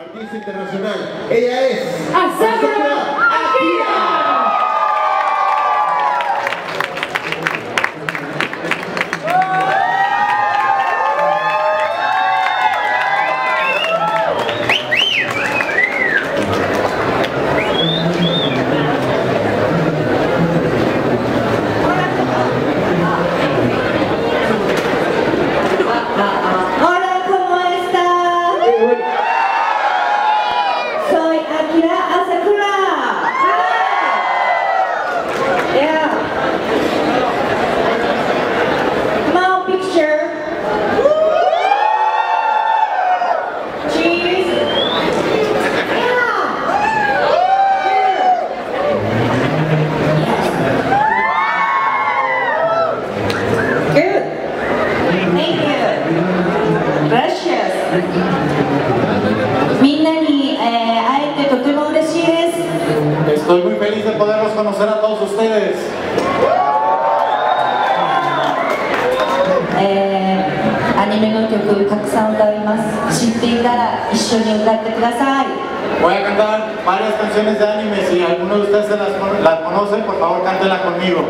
artista internacional. Ella es Estoy muy feliz de poderlos conocer a todos ustedes. Anime Voy a cantar varias canciones de anime. Si alguno de ustedes las, las conoce, por favor cántela conmigo.